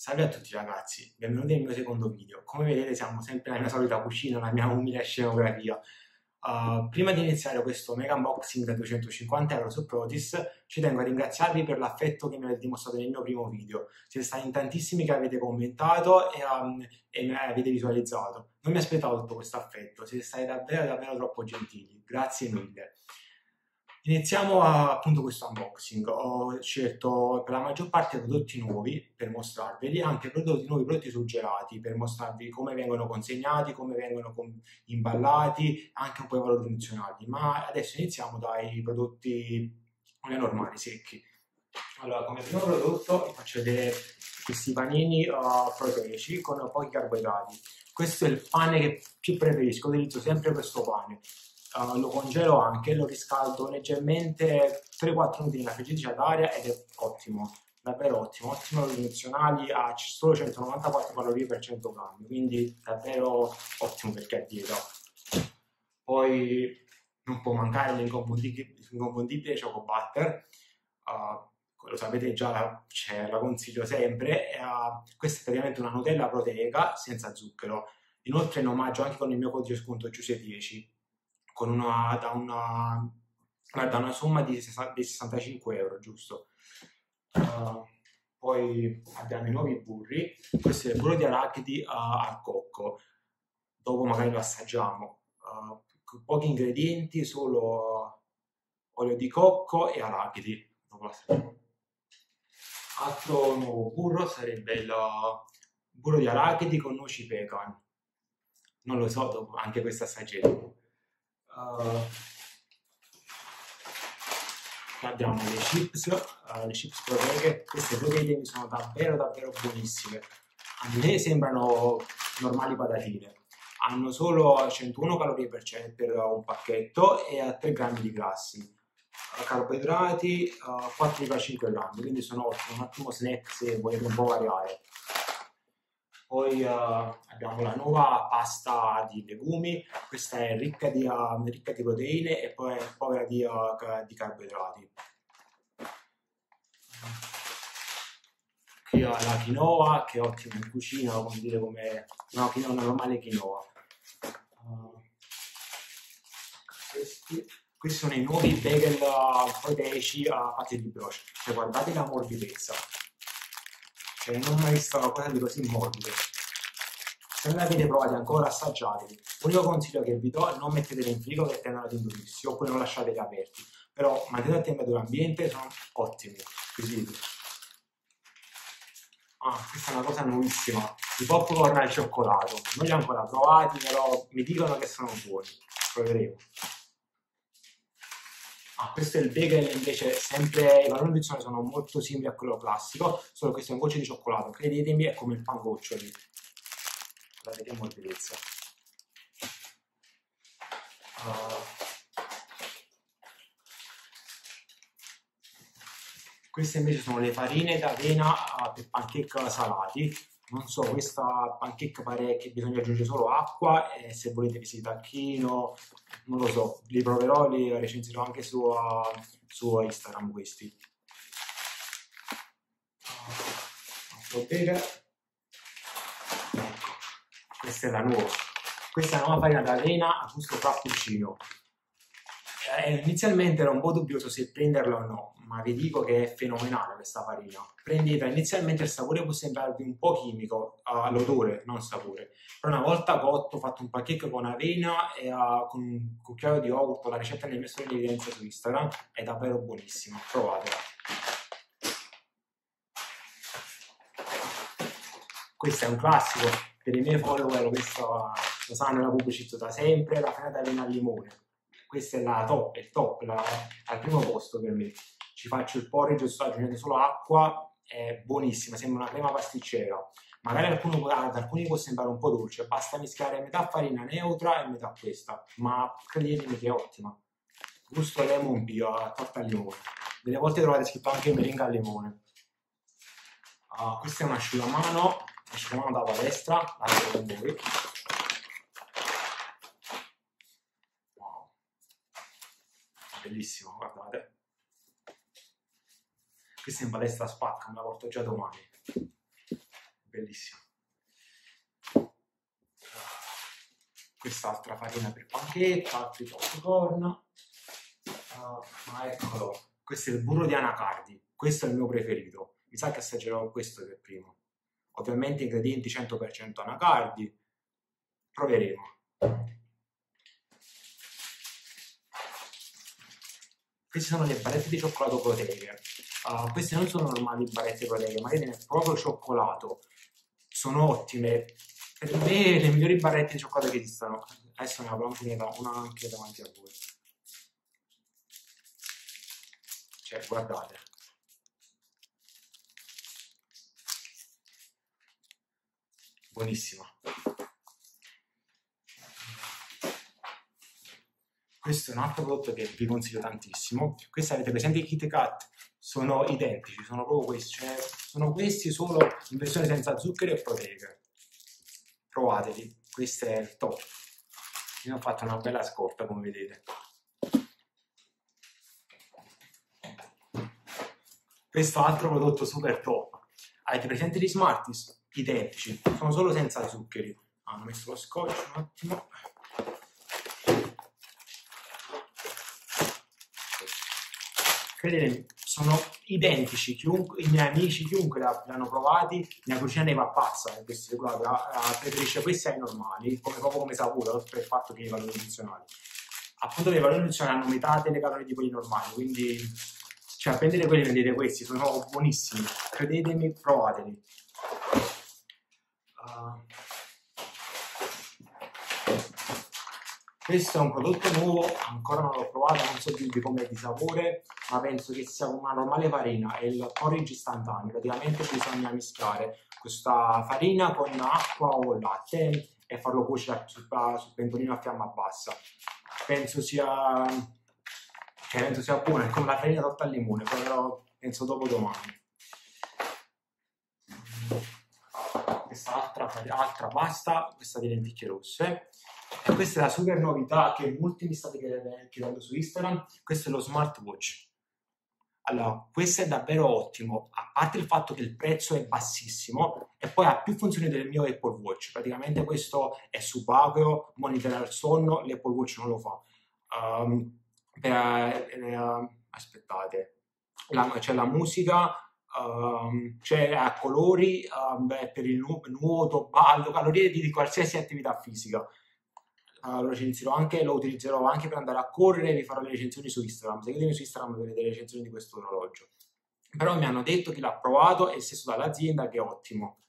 Salve a tutti ragazzi, benvenuti nel mio secondo video. Come vedete siamo sempre nella mia solita cucina, la mia umile scenografia. Uh, prima di iniziare questo mega unboxing da 250 euro su Protis, ci tengo a ringraziarvi per l'affetto che mi avete dimostrato nel mio primo video. Siete stati in tantissimi che avete commentato e, um, e mi avete visualizzato. Non mi aspettavo tutto questo affetto, siete stati davvero davvero troppo gentili. Grazie mille. Iniziamo a, appunto questo unboxing. Ho scelto per la maggior parte prodotti nuovi per mostrarveli, anche prodotti nuovi, prodotti suggerati per mostrarvi come vengono consegnati, come vengono imballati, anche un po' i valori nuzionali. Ma adesso iniziamo dai prodotti normali, secchi. Allora, come primo prodotto vi faccio vedere questi panini uh, proteici con pochi carboidrati. Questo è il pane che più preferisco, utilizzo sempre questo pane uh, lo congelo anche, lo riscaldo leggermente 3-4 minuti nella friggitrice ad aria ed è ottimo, davvero ottimo, ottimo nutrizionali, ha solo 194 calorie per 100 grammi, quindi davvero ottimo perché è dieta. Poi non può mancare l'inconfondibile Choco Butter, uh, lo sapete già, cioè, la consiglio sempre, uh, questa è praticamente una Nutella proteica senza zucchero. Inoltre in omaggio anche con il mio codice sconto Giuse10 con una, da, una, da una somma di, di 65 euro, giusto? Uh, poi abbiamo i nuovi burri, questo è il burro di arachidi uh, al cocco, dopo magari lo assaggiamo. Uh, pochi ingredienti, solo olio di cocco e arachidi. Altro nuovo burro sarebbe il burro di arachidi con noci pecan. Non lo so, dopo anche questo assaggeremo. Uh, abbiamo le chips, uh, le chips proteiche, queste proteine sono davvero davvero buonissime. A me sembrano normali patatine, hanno solo 101 calorie per, per un pacchetto e a 3 grammi di grassi. Uh, carboidrati uh, 4,5 grammi, quindi sono un ottimo snack se volete un po' variare. Poi uh, abbiamo la nuova pasta di legumi, questa è ricca di, uh, ricca di proteine e poi povera di, uh, di carboidrati. Qui ho la quinoa che è ottima in cucina, come dire come una quinoa, una normale quinoa. Questi, questi, sono i nuovi bagel proteici fatti di brioche. Cioè, guardate la morbidezza cioè non ho mai visto una cosa di così morbida. Se non l'avete provati ancora, assaggiateli. L'unico consiglio che vi do è non metteteli in frigo perché tendono ad indurirsi, oppure non lasciateli aperti. Però mantenete a temperatura ambiente, sono ottimi. Quindi, ah, questa è una cosa nuovissima. I popcorn al cioccolato. Non li ho ancora provati, però mi dicono che sono buoni. Proveremo. Ah, questo è il bagel invece sempre i valori nutrizionali sono molto simili a quello classico, solo questo è un goccio di cioccolato, credetemi è come il pangoccioli. Guardate che morbidezza. Uh, queste invece sono le farine d'avena uh, per pancake salati non so, questa pancake pare che bisogna aggiungere solo acqua e se volete vi si tacchino, non lo so, li proverò, li recensirò anche su, uh, su Instagram questi. Uh, bere. Ecco, questa è la nuova. Questa è la nuova farina d'avena a gusto cappuccino. Eh, inizialmente ero un po' dubbioso se prenderla o no, ma vi dico che è fenomenale questa farina. Prendete, inizialmente il sapore può sembrarvi un po' chimico, uh, l'odore, non il sapore, però una volta cotto, ho fatto un pacchetto con avena e uh, con un cucchiaio di yogurt, la ricetta l'ho messo in evidenza su Instagram, è davvero buonissima, provatela. Questo è un classico per i miei follower, questo lo sanno, la pubblicizzo da sempre, la farina d'avena al limone. Questa è la top, il top, la, al primo posto per me ci faccio il porridge, sto aggiungendo solo acqua, è buonissima, sembra una crema pasticcera. Magari alcuno, ad alcuni può sembrare un po' dolce, basta mischiare metà farina neutra e metà questa, ma credetemi che è ottima. Gusto lemon bio, torta al limone. Delle volte trovate scritto anche meringa al limone. Uh, questa è un asciugamano, asciugamano da palestra, la con voi. Bellissimo, guardate questa in palestra spacca, me la porto già domani. bellissimo. Quest'altra farina per panchetta, altri popcorn. Uh, ma eccolo, questo è il burro di anacardi, questo è il mio preferito. Mi sa che assaggerò questo per primo. Ovviamente ingredienti 100% anacardi, proveremo. Queste sono le barrette di cioccolato proteiche. Uh, queste non sono normali barrette proteiche, ma viene proprio cioccolato. Sono ottime. Per me le migliori barrette di cioccolato che esistono. Adesso ne apro anche una anche davanti a voi. Cioè, guardate. Buonissima. Questo è un altro prodotto che vi consiglio tantissimo. Questi avete presente i Kit Kat? Sono identici, sono proprio questi, cioè sono questi solo in versione senza zucchero e proteiche. Provateli, questo è il top. Io ho fatto una bella scorta, come vedete. Questo altro prodotto super top. Avete presente gli Smarties? Identici, sono solo senza zuccheri. Hanno messo lo scotch un attimo. Credetemi, sono identici, chiunque, i miei amici, chiunque l'hanno provati, mia cugina ne va pazza per preferisce questi ai normali, come, proprio come sapore, oltre al fatto che i valori nutrizionali. Appunto i valori nutrizionali hanno metà delle calorie di quelli normali, quindi cioè prendete quelli e prendete questi, sono buonissimi, credetemi, provateli. Uh, Questo è un prodotto nuovo, ancora non l'ho provato, non so dirvi com'è di sapore, ma penso che sia una normale farina, è il porridge istantaneo, praticamente bisogna mischiare questa farina con acqua o latte e farlo cuocere sul, sul pentolino a fiamma bassa. Penso sia, cioè, penso sia buono, è come la farina tolta al limone, però penso dopo domani. Questa altra, altra pasta, questa di lenticchie rosse questa è la super novità che molti mi state chiedendo su Instagram, questo è lo smartwatch. Allora, questo è davvero ottimo, a parte il fatto che il prezzo è bassissimo e poi ha più funzioni del mio Apple Watch. Praticamente questo è subacqueo, monitora il sonno, l'Apple Watch non lo fa. Um, per, eh, aspettate, la, c'è la musica, um, c'è a colori um, per il nu- nuoto, ballo, calorie di, di qualsiasi attività fisica lo recensirò anche, lo utilizzerò anche per andare a correre e vi farò le recensioni su Instagram. Seguitemi su Instagram per vedere le recensioni di questo orologio. Però mi hanno detto che l'ha provato e stesso dall'azienda che è ottimo.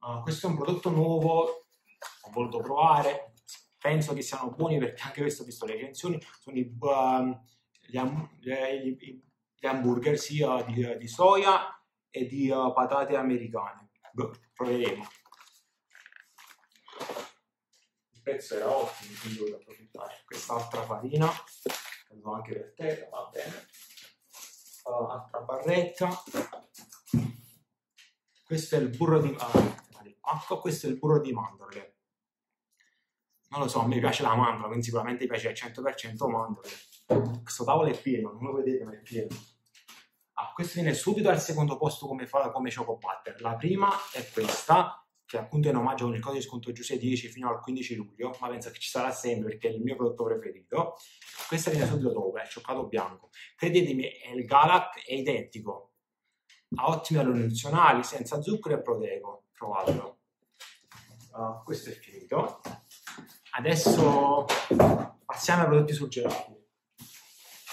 Uh, questo è un prodotto nuovo, ho voluto provare, penso che siano buoni perché anche questo ho visto le recensioni, sono i, uh, gli, gli, gli, hamburger sia di, di, soia e di uh, patate americane. Boh, proveremo prezzo era ottimo, quindi voglio approfittare. Quest'altra farina, la anche per te, va bene. Uh, altra barretta. Questo è il burro di uh, questo è il burro di mandorle. Non lo so, mi piace la mandorla, quindi sicuramente piace al 100% mandorle. Questo tavolo è pieno, non lo vedete ma è pieno. Ah, questo viene subito al secondo posto come, fa, come Choco Butter. La prima è questa, che appunto è in omaggio con il codice di sconto Giuse 10 fino al 15 luglio, ma penso che ci sarà sempre perché è il mio prodotto preferito. Questa viene subito dopo, è il cioccolato bianco. Credetemi, il Galac è identico, ha ottimi valori nutrizionali, senza zucchero e proteico. Provatelo. Uh, questo è finito. Adesso passiamo ai prodotti surgelati.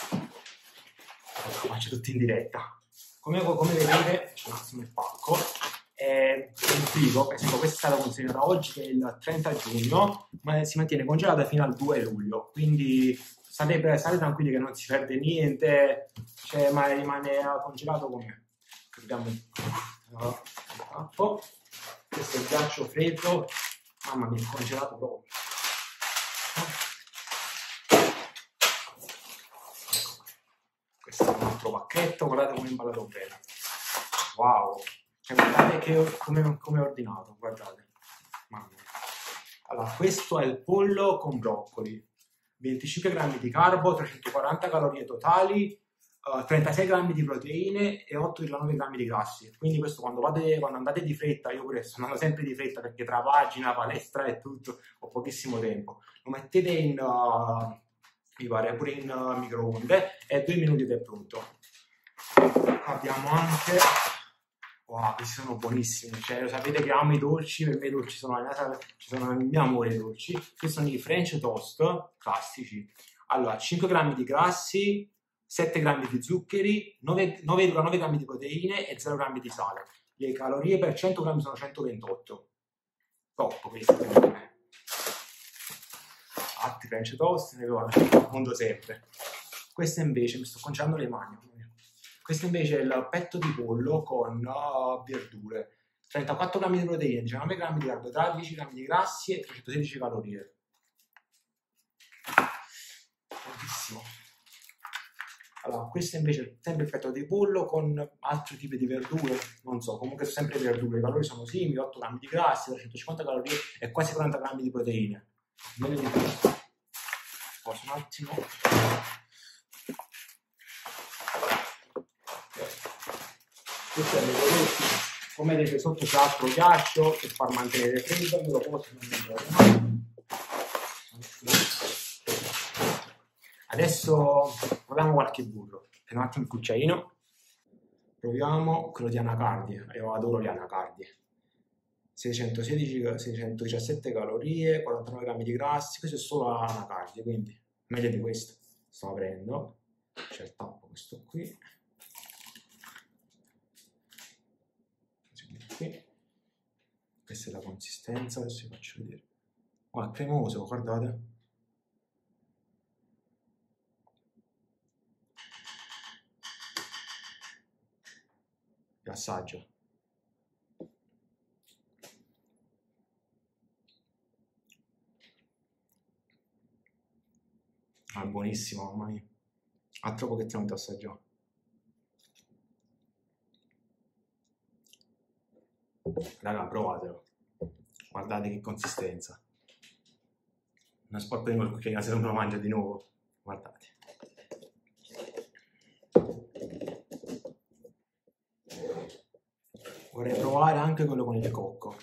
Lo faccio tutti in diretta. Come, come vedete, c'è un attimo il pacco è frigo, per questa è stata consegnata oggi che è il 30 giugno, ma si mantiene congelata fino al 2 luglio, quindi state, state tranquilli che non si perde niente, cioè, ma rimane congelato come vediamo il tappo, questo è il ghiaccio freddo, mamma mia, congelato proprio. Questo è un altro pacchetto, guardate come è imballato bene. Wow! Cioè, guardate che, come, come ordinato, guardate. Mamma mia. Allora, questo è il pollo con broccoli. 25 grammi di carbo, 340 calorie totali, uh, 36 grammi di proteine e 8,9 grammi di grassi. Quindi questo quando, vade, quando, andate di fretta, io pure sto andando sempre di fretta perché tra pagina, palestra e tutto ho pochissimo tempo. Lo mettete in, uh, mi pare, pure in uh, microonde e due minuti ed è pronto. Abbiamo anche Wow, questi sono buonissimi. Cioè, lo sapete che amo i dolci, per me i dolci sono la mia, sono il mio amore i dolci. Questi sono i French toast classici. Allora, 5 grammi di grassi, 7 grammi di zuccheri, 9,9 grammi di proteine e 0 grammi di sale. Le calorie per 100 grammi sono 128. Top questo per me. Altri French toast, ne lo mondo sempre. Questo invece, mi sto congelando le mani questo invece è il petto di pollo con uh, verdure. 34 grammi di proteine, 19 grammi di carboidrati, 10 grammi di grassi e 316 calorie. Buonissimo. Allora, questo invece è sempre il petto di pollo con altri tipi di verdure, non so, comunque sono sempre verdure, i valori sono simili, 8 grammi di grassi, 350 calorie e quasi 40 grammi di proteine. Meglio di questo. Posso un attimo questo è prodotti. Come vedete sotto c'è ghiaccio per far mantenere freddo me lo posso adesso proviamo qualche burro. Un attimo il cucciaino. Proviamo quello di anacardi io adoro gli anacardi 616 617 calorie 49 grammi di grassi questo è solo anacardi quindi meglio di questo. Sto aprendo. C'è il tappo questo qui questa è la consistenza adesso vi faccio vedere. È cremoso guardate. Vi assaggio ah, buonissimo mamma mia. Altro pochettino di assaggio. Raga, provatelo. Guardate che consistenza. Una spot di cucchiaino se non me lo mangio di nuovo. Guardate. Vorrei provare anche quello con il cocco.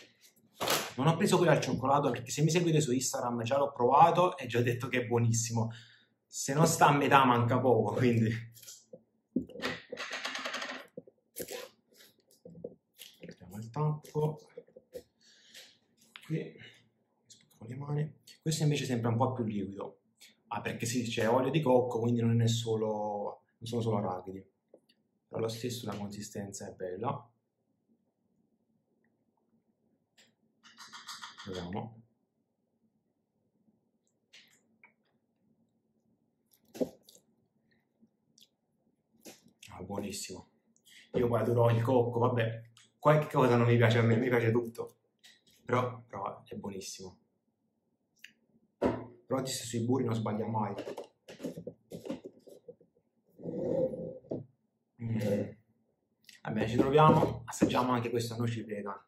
Non ho preso quello al cioccolato perché se mi seguite su Instagram già l'ho provato e già ho detto che è buonissimo. Se non sta a metà manca poco, quindi tappo qui. Le mani. Questo invece sembra un po' più liquido. Ah perché sì c'è olio di cocco quindi non è solo non sono solo arachidi. Però lo stesso la consistenza è bella. Vediamo. Ah buonissimo. Io poi adoro il cocco vabbè. Qualche cosa non mi piace a me, mi piace tutto. Però, però è buonissimo. Protis sui burri non sbaglia mai. Mm. Vabbè, ci troviamo, assaggiamo anche questo noci vegan.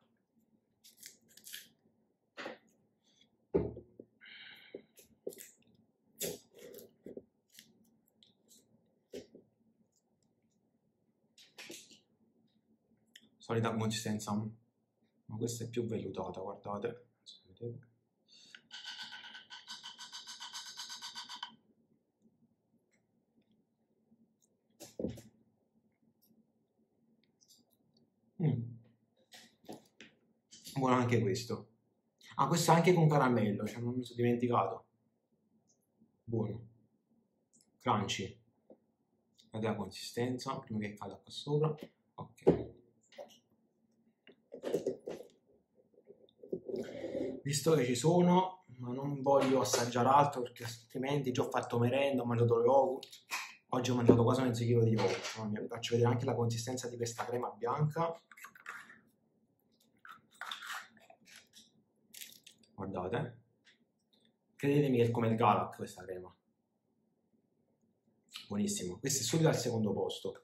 solita consistenza ma questa è più vellutata guardate mm. buono anche questo. Ah questo anche con caramello cioè non mi sono dimenticato. Buono. Crunchy. Guardate la consistenza prima che cada qua sopra. Ok visto che ci sono, ma non voglio assaggiare altro perché altrimenti già ho fatto merenda, ho mangiato le yogurt. Oggi ho mangiato quasi mezzo chilo di yogurt. Vi faccio vedere anche la consistenza di questa crema bianca. Guardate. Credetemi che è come il Galac questa crema. Buonissimo. Questo è subito al secondo posto.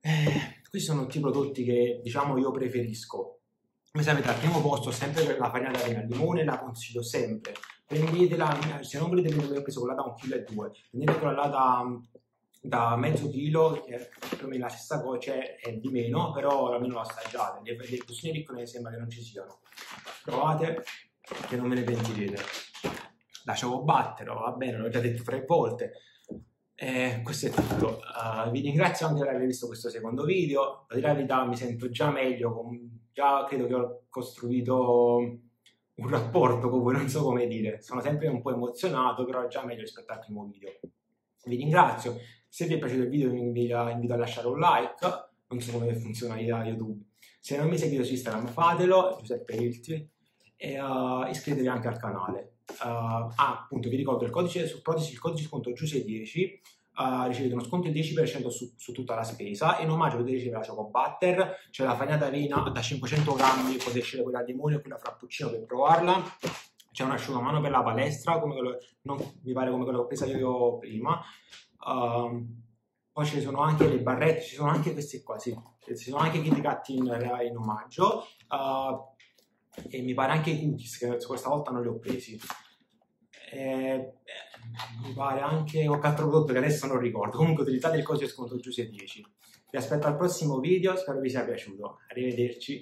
Eh, questi sono tutti i prodotti che diciamo io preferisco come sapete al primo posto sempre per la farina d'avena al limone la consiglio sempre prendetela, se non volete che ho preso quella da 1,2 kg, prendete quella da, da mezzo chilo, che è più o meno la stessa cosa, cioè è di meno, però almeno la assaggiate, le, le costine piccole sembra che non ci siano. Provate, che non me ne pentirete. Lasciamo battere, va bene, l'ho già detto tre volte. Eh, questo è tutto. Uh, vi ringrazio anche per aver visto questo secondo video. Per la verità, mi sento già meglio, con, già credo che ho costruito un rapporto con voi, non so come dire. Sono sempre un po' emozionato, però già meglio rispetto al primo video. Vi ringrazio. Se vi è piaciuto il video vi invito a lasciare un like. Non so come funziona YouTube. Se non mi seguite su Instagram fatelo, Giuseppe Hilti, e uh, iscrivetevi anche al canale. Uh, appunto, vi ricordo il codice su Prodigy, il codice sconto Giuse10 Uh, ricevete uno sconto del 10% su, su, tutta la spesa e in omaggio potete ricevere la Choco Butter, c'è la fagnata avena da 500 grammi, potete scegliere quella di limone o quella frappuccino per provarla c'è un asciugamano per la palestra come quello, non, mi pare come quello che ho preso io prima uh, poi ci sono anche le barrette ci sono anche queste qua sì. ci sono anche i Kit Kat in, in omaggio uh, e mi pare anche i cookies che questa volta non li ho presi eh, mi pare anche qualche altro prodotto che adesso non ricordo. Comunque utilizzate il codice sconto Giuse10. Vi aspetto al prossimo video, spero vi sia piaciuto. Arrivederci.